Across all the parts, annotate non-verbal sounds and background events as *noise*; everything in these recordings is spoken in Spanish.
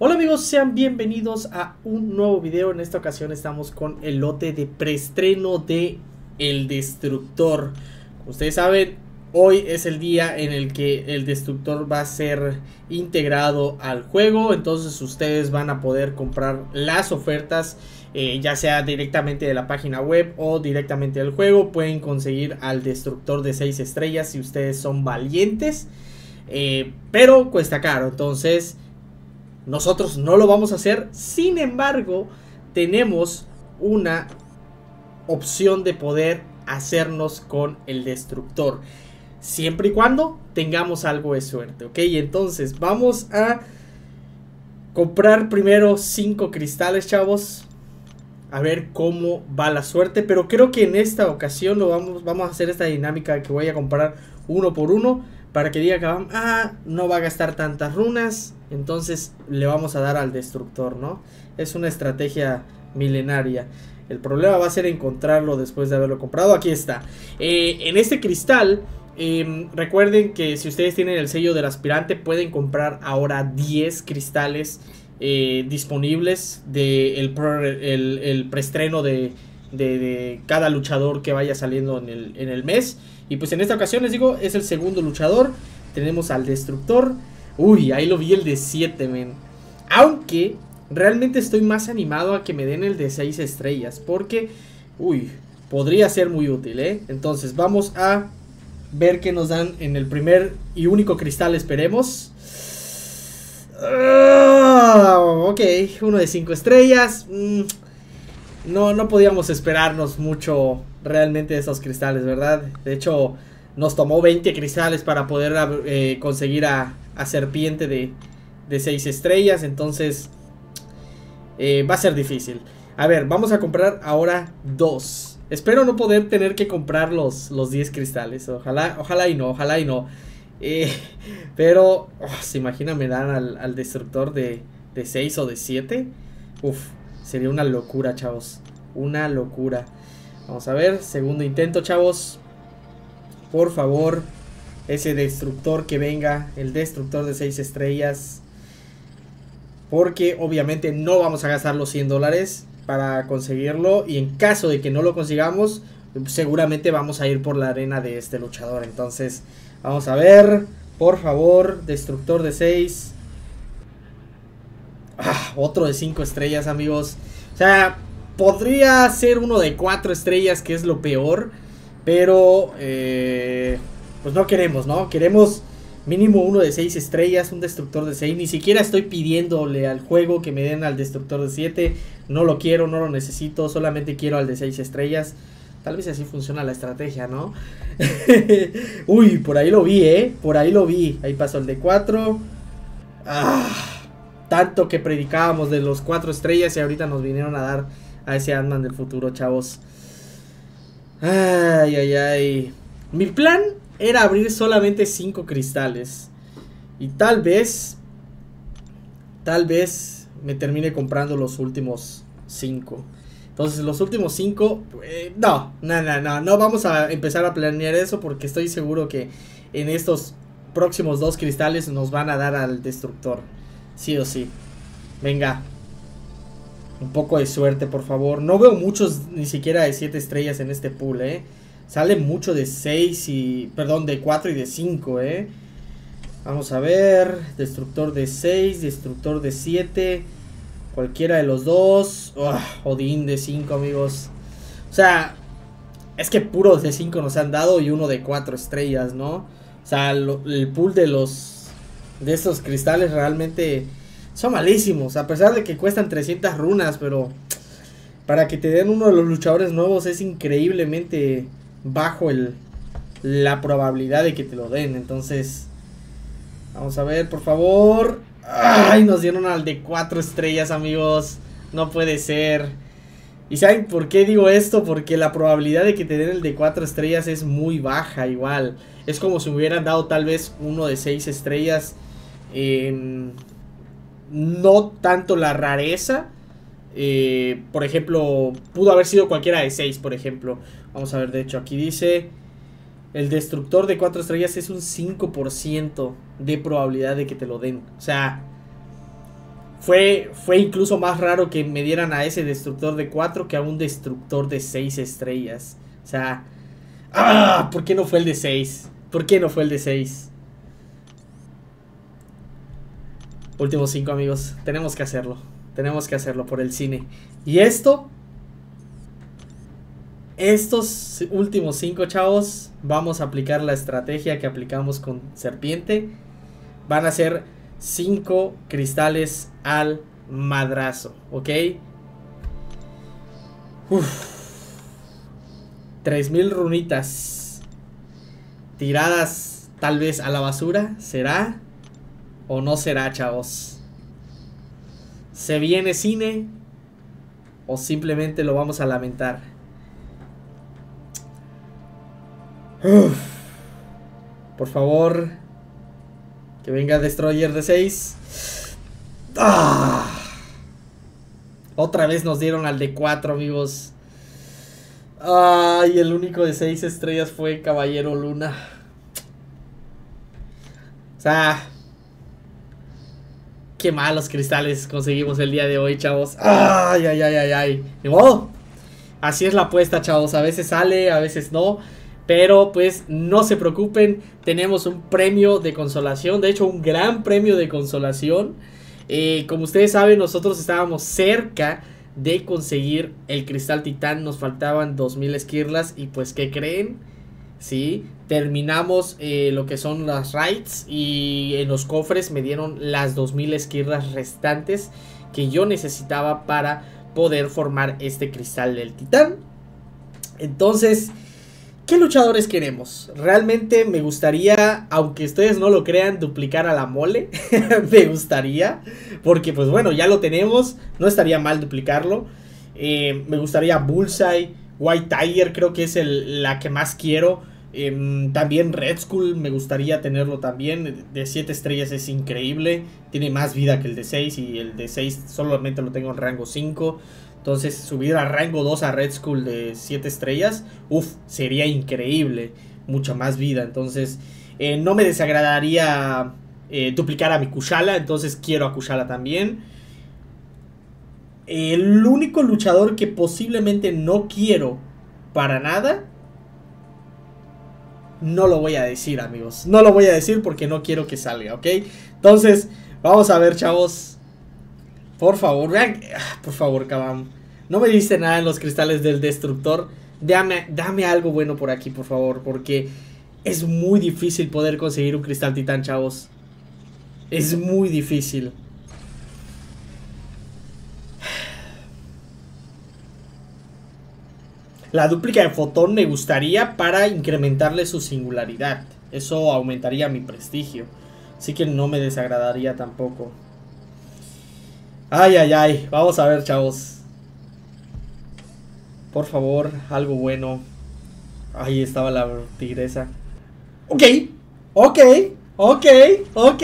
Hola amigos, sean bienvenidos a un nuevo video. En esta ocasión estamos con el lote de preestreno de El Destructor. Como ustedes saben, hoy es el día en el que el Destructor va a ser integrado al juego. Entonces ustedes van a poder comprar las ofertas, eh, ya sea directamente de la página web o directamente del juego. Pueden conseguir al Destructor de 6 estrellas si ustedes son valientes. Eh, pero cuesta caro, entonces nosotros no lo vamos a hacer. Sin embargo, tenemos una opción de poder hacernos con el destructor. Siempre y cuando tengamos algo de suerte, ¿ok? Entonces vamos a comprar primero 5 cristales, chavos. A ver cómo va la suerte. Pero creo que en esta ocasión lo vamos, vamos a hacer esta dinámica que voy a comprar uno por uno. Para que diga que ah, no va a gastar tantas runas. Entonces le vamos a dar al destructor, ¿no? Es una estrategia milenaria. El problema va a ser encontrarlo después de haberlo comprado. Aquí está. Eh, en este cristal, em, recuerden que si ustedes tienen el sello del aspirante, pueden comprar ahora 10 cristales eh, disponibles del de el, preestreno de, cada luchador que vaya saliendo en el mes. Y pues en esta ocasión les digo, es el segundo luchador. Tenemos al destructor. Uy, ahí lo vi el de 7, men. Aunque realmente estoy más animado a que me den el de 6 estrellas. Porque, uy, podría ser muy útil, ¿eh? Entonces vamos a ver qué nos dan en el primer y único cristal, esperemos. Ah, ok, uno de 5 estrellas. Mm, no, no podíamos esperarnos mucho realmente esos cristales, ¿verdad? De hecho, nos tomó 20 cristales para poder eh, conseguir a, a Serpiente de, de 6 estrellas. Entonces eh, va a ser difícil. A ver, vamos a comprar ahora dos. Espero no poder tener que comprar los, los 10 cristales. Ojalá, ojalá y no, ojalá y no. Eh, *laughs* pero, oh, se imagina me dan al, al destructor de, de 6 o de 7. Uf, sería una locura, chavos. Una locura. Vamos a ver, segundo intento, chavos. Por favor, ese destructor que venga, el destructor de 6 estrellas. Porque obviamente no vamos a gastar los 100 dólares para conseguirlo. Y en caso de que no lo consigamos, seguramente vamos a ir por la arena de este luchador. Entonces, vamos a ver. Por favor, destructor de 6. Ah, otro de 5 estrellas, amigos. O sea, podría ser uno de 4 estrellas, que es lo peor. Pero, eh, pues no queremos, ¿no? Queremos mínimo uno de 6 estrellas, un destructor de 6. Ni siquiera estoy pidiéndole al juego que me den al destructor de 7. No lo quiero, no lo necesito, solamente quiero al de 6 estrellas. Tal vez así funciona la estrategia, ¿no? *laughs* Uy, por ahí lo vi, ¿eh? Por ahí lo vi. Ahí pasó el de 4. Ah, tanto que predicábamos de los 4 estrellas y ahorita nos vinieron a dar a ese ant del futuro, chavos. Ay, ay, ay. Mi plan era abrir solamente 5 cristales. Y tal vez, tal vez me termine comprando los últimos 5. Entonces los últimos 5, eh, no, no, no, no, no vamos a empezar a planear eso porque estoy seguro que en estos próximos dos cristales nos van a dar al destructor. Sí o sí. Venga. Un poco de suerte, por favor. No veo muchos ni siquiera de 7 estrellas en este pool, eh. Sale mucho de 6 y... Perdón, de 4 y de 5, ¿eh? Vamos a ver. Destructor de 6, destructor de 7. Cualquiera de los dos. Odín de 5, amigos. O sea, es que puros de 5 nos han dado y uno de 4 estrellas, ¿no? O sea, el pool de los... De estos cristales realmente son malísimos. A pesar de que cuestan 300 runas, pero... Para que te den uno de los luchadores nuevos es increíblemente bajo el, la probabilidad de que te lo den. Entonces, vamos a ver, por favor. Ay, nos dieron al de 4 estrellas, amigos. No puede ser. ¿Y saben por qué digo esto? Porque la probabilidad de que te den el de 4 estrellas es muy baja igual. Es como si hubieran dado tal vez uno de 6 estrellas. No tanto la rareza. Eh, por ejemplo, pudo haber sido cualquiera de 6, por ejemplo. Vamos a ver, de hecho, aquí dice... El destructor de 4 estrellas es un 5% de probabilidad de que te lo den. O sea, Fue, fue incluso más raro que me dieran a ese destructor de 4 que a un destructor de 6 estrellas. O sea... ¡Ah! ¿Por qué no fue el de 6? ¿Por qué no fue el de 6? Últimos 5 amigos. Tenemos que hacerlo. Tenemos que hacerlo por el cine. Y esto... Estos últimos 5 chavos. Vamos a aplicar la estrategia que aplicamos con Serpiente. Van a ser 5 cristales al madrazo. ¿Ok? Uf. 3000 runitas. Tiradas tal vez a la basura. ¿Será? ¿O no será, chavos? ¿Se viene cine? ¿O simplemente lo vamos a lamentar? Por favor. Que venga Destroyer de 6. ¡Ah! Otra vez nos dieron al de 4, amigos. Ay, el único de 6 estrellas fue Caballero Luna. O sea, qué malos cristales conseguimos el día de hoy, chavos. Ay, ay, ay, ay, ay. De modo. Así es la apuesta, chavos. A veces sale, a veces no. Pero pues no se preocupen, tenemos un premio de consolación, de hecho un gran premio de consolación. Eh, como ustedes saben, nosotros estábamos cerca de conseguir el cristal titán. Nos faltaban 2000 esquirlas. Y pues, ¿qué creen? Sí, terminamos eh, lo que son las raids. Y en los cofres me dieron las 2000 esquirlas restantes que yo necesitaba para poder formar este cristal del titán. Entonces, ¿Qué luchadores queremos? Realmente me gustaría, aunque ustedes no lo crean, duplicar a la mole. *laughs* me gustaría. Porque pues bueno, ya lo tenemos. No estaría mal duplicarlo. Eh, me gustaría Bullseye. White Tiger creo que es el, la que más quiero. Em, también Red Skull me gustaría tenerlo también. De 7 estrellas es increíble. Tiene más vida que el de 6 y el de 6 solamente lo tengo en rango 5. Entonces, subir a rango 2 a Red Skull de 7 estrellas, uff, sería increíble. Mucha más vida. Entonces, eh, no me desagradaría eh, duplicar a mi Kushala. Entonces, quiero a Kushala también. El único luchador que posiblemente no quiero para nada. No lo voy a decir, amigos. No lo voy a decir porque no quiero que salga, ¿ok? Entonces, vamos a ver, chavos. Por favor, vean. Ah, por favor, Kabam. No me diste nada en los cristales del destructor. Dame, dame algo bueno por aquí, por favor. Porque es muy difícil poder conseguir un cristal titán, chavos. Es muy difícil. La dúplica de fotón me gustaría para incrementarle su singularidad. Eso aumentaría mi prestigio. Así que no me desagradaría tampoco. Ay, ay, ay. Vamos a ver, chavos. Por favor, algo bueno. Ahí estaba la tigresa. Ok, ok, ok, ok.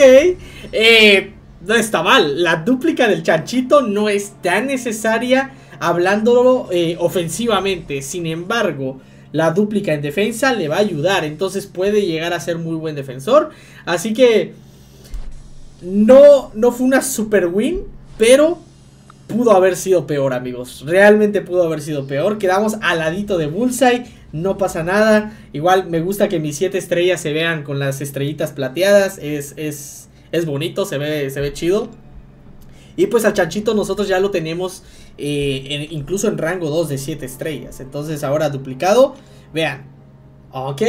Eh, no está mal. La dúplica del chanchito no es tan necesaria hablándolo eh, ofensivamente. Sin embargo, la dúplica en defensa le va a ayudar. Entonces puede llegar a ser muy buen defensor. Así que no, no fue una super win. Pero pudo haber sido peor, amigos. Realmente pudo haber sido peor. Quedamos al ladito de Bullseye. No pasa nada. Igual me gusta que mis 7 estrellas se vean con las estrellitas plateadas. Es, es, es bonito, se ve, se ve chido. Y pues al chanchito nosotros ya lo tenemos eh, incluso en rango 2 de 7 estrellas. Entonces ahora duplicado. Vean. Ok.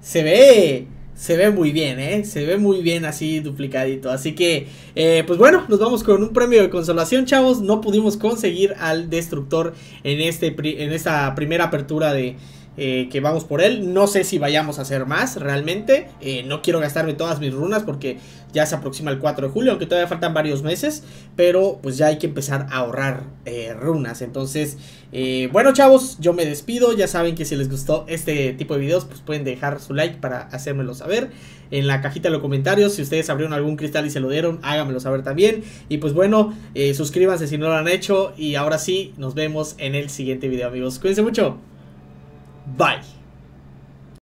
Se ve se ve muy bien, ¿eh? Se ve muy bien así duplicadito. Así que, eh, pues bueno, nos vamos con un premio de consolación, chavos. No pudimos conseguir al destructor en, este, en esta primera apertura de, eh, que vamos por él. No sé si vayamos a hacer más realmente. Eh, no quiero gastarme todas mis runas porque ya se aproxima el 4 de julio, aunque todavía faltan varios meses. Pero pues ya hay que empezar a ahorrar eh, runas. Entonces, bueno chavos, yo me despido. Ya saben que si les gustó este tipo de videos, pues pueden dejar su like para hacérmelo saber. En la cajita de los comentarios, si ustedes abrieron algún cristal y se lo dieron, háganmelo saber también. Y pues bueno, suscríbanse si no lo han hecho. Y ahora sí, nos vemos en el siguiente video amigos. Cuídense mucho. Bye.